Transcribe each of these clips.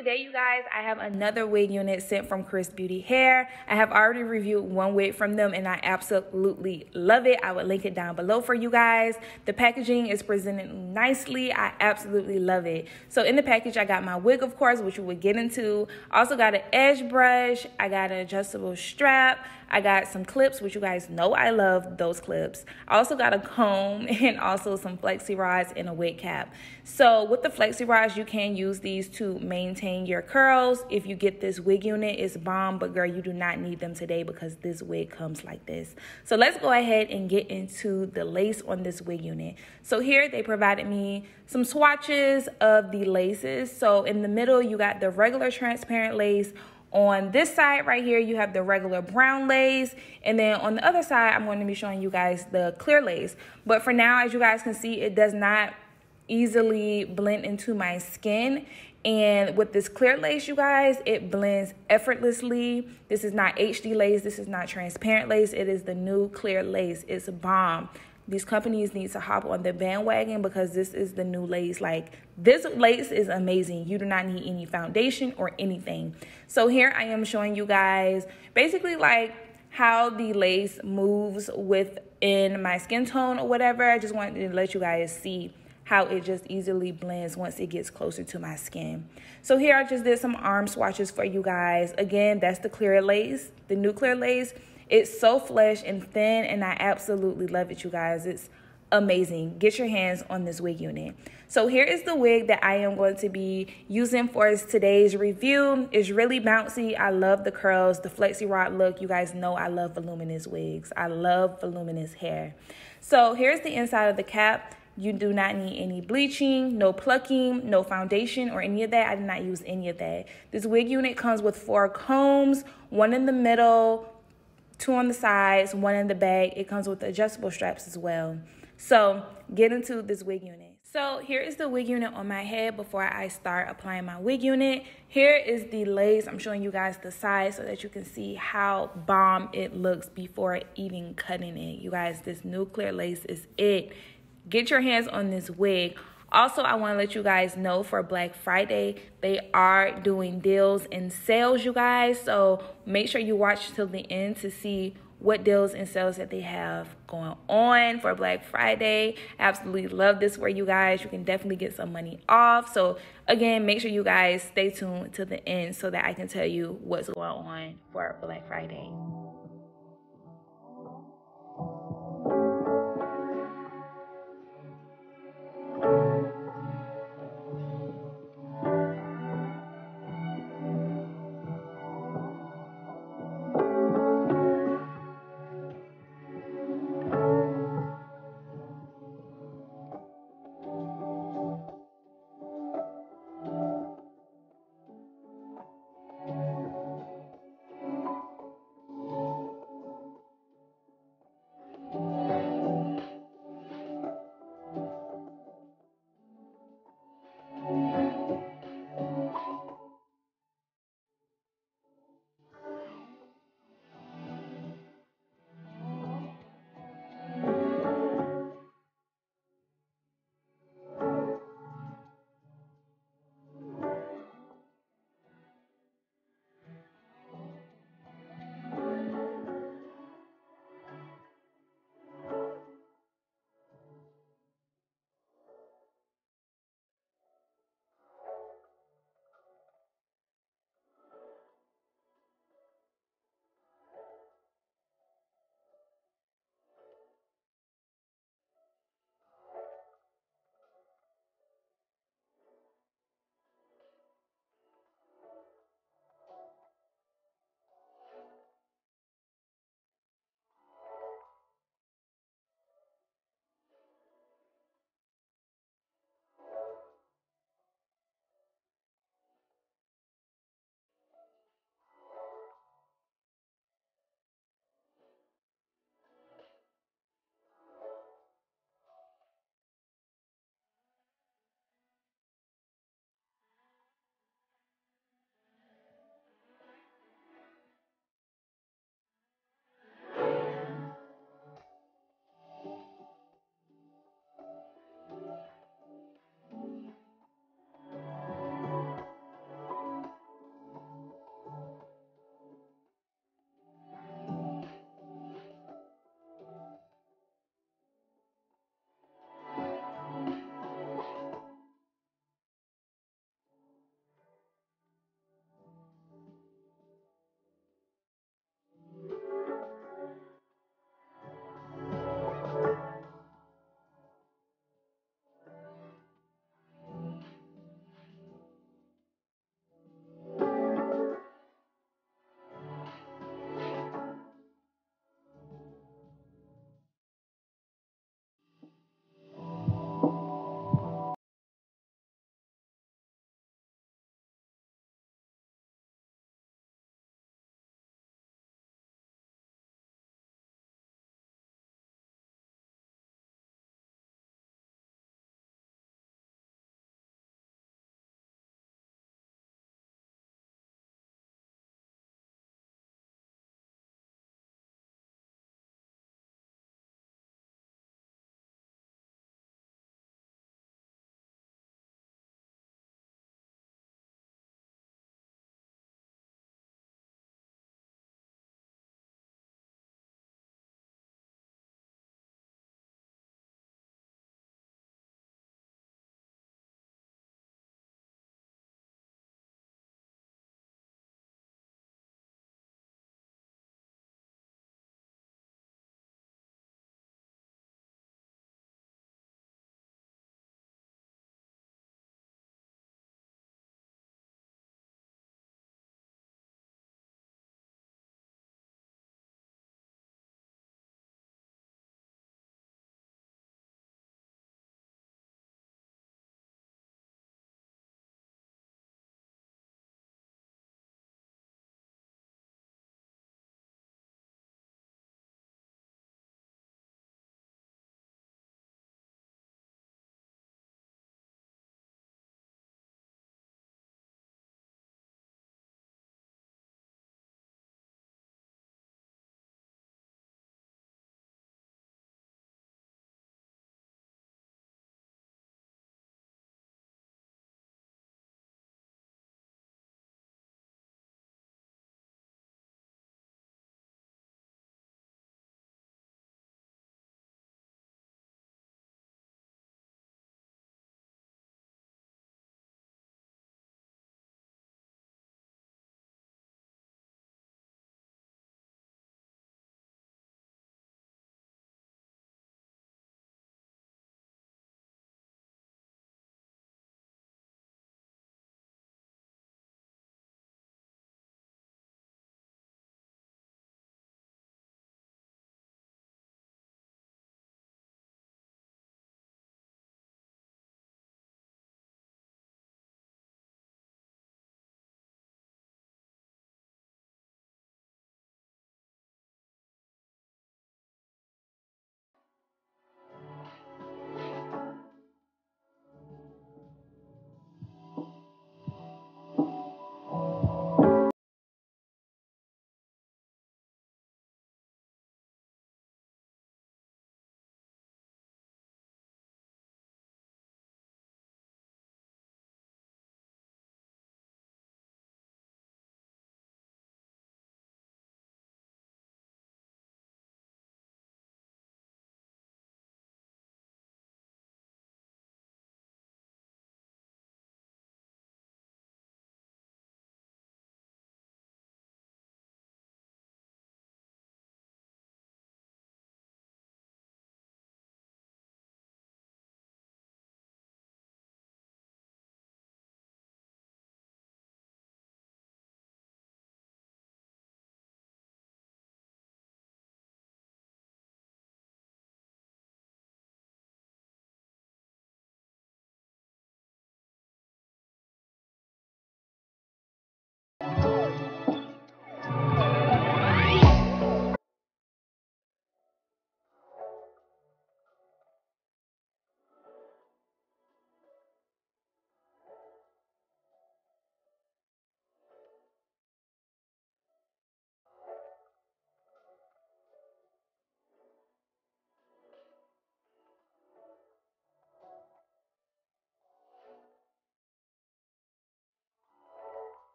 today, you guys, I have another wig unit sent from Xrs Beauty Hair. I have already reviewed one wig from them and I absolutely love it. I would link it down below for you guys. The packaging is presented nicely. I absolutely love it. So in the package, I got my wig, of course, which we would get into. Also got an edge brush. I got an adjustable strap. I got some clips, which you guys know I love those clips. I also got a comb and also some flexi rods and a wig cap. So with the flexi rods, you can use these to maintain your curls. If you get this wig unit, it's bomb, but girl, you do not need them today because this wig comes like this. So let's go ahead and get into the lace on this wig unit. So here they provided me some swatches of the laces. So in the middle, you got the regular transparent lace on this side right here, you have the regular brown lace. And then on the other side, I'm going to be showing you guys the clear lace. But for now, as you guys can see, it does not easily blend into my skin. And with this clear lace, you guys, it blends effortlessly. This is not HD lace. This is not transparent lace. It is the new clear lace. It's a bomb these companies need to hop on the bandwagon because this is the new lace. Like this lace is amazing. You do not need any foundation or anything. So here I am showing you guys basically like how the lace moves within my skin tone or whatever. I just wanted to let you guys see how it just easily blends once it gets closer to my skin. So here I just did some arm swatches for you guys. Again, that's the clear lace, the new clear lace. It's so flesh and thin, and I absolutely love it, you guys. It's amazing. Get your hands on this wig unit. So here is the wig that I am going to be using for today's review. It's really bouncy. I love the curls, the flexi rod look. You guys know I love voluminous wigs. I love voluminous hair. So here's the inside of the cap. You do not need any bleaching, no plucking, no foundation or any of that. I did not use any of that. This wig unit comes with four combs, one in the middle, two on the sides, one in the back. It comes with adjustable straps as well. So get into this wig unit. So here is the wig unit on my head before I start applying my wig unit. Here is the lace. I'm showing you guys the size so that you can see how bomb it looks before even cutting it. You guys, this new clear lace is it. Get your hands on this wig. Also, I want to let you guys know for Black Friday, they are doing deals and sales, you guys. So make sure you watch till the end to see what deals and sales that they have going on for Black Friday. Absolutely love this for you guys. You can definitely get some money off. So again, make sure you guys stay tuned to the end so that I can tell you what's going on for Black Friday.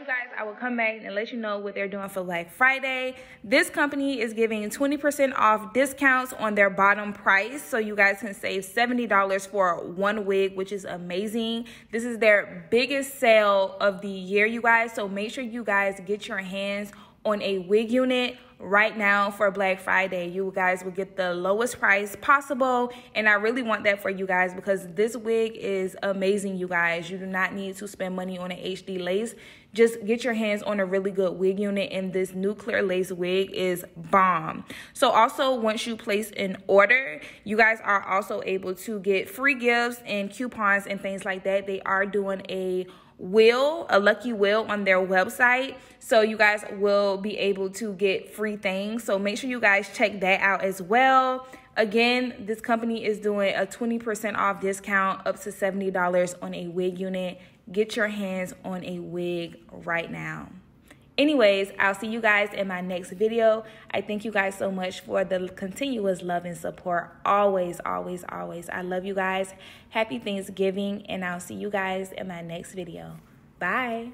You guys I will come back and let you know what they're doing for Black Friday. This company is giving 20% off discounts on their bottom price. So you guys can save $70 for one wig, which is amazing. This is their biggest sale of the year, you guys. So make sure you guys get your hands on a wig unit right now for Black Friday. You guys will get the lowest price possible. And I really want that for you guys because this wig is amazing, you guys. You do not need to spend money on an HD lace. Just get your hands on a really good wig unit and this new clear lace wig is bomb. So also once you place an order, you guys are also able to get free gifts and coupons and things like that. They are doing a wheel, a lucky wheel on their website. So you guys will be able to get free things. So make sure you guys check that out as well. Again, this company is doing a 20% off discount up to $70 on a wig unit. Get your hands on a wig right now. Anyways, I'll see you guys in my next video. I thank you guys so much for the continuous love and support. Always, always, always. I love you guys. Happy Thanksgiving, and I'll see you guys in my next video. Bye.